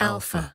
Alpha.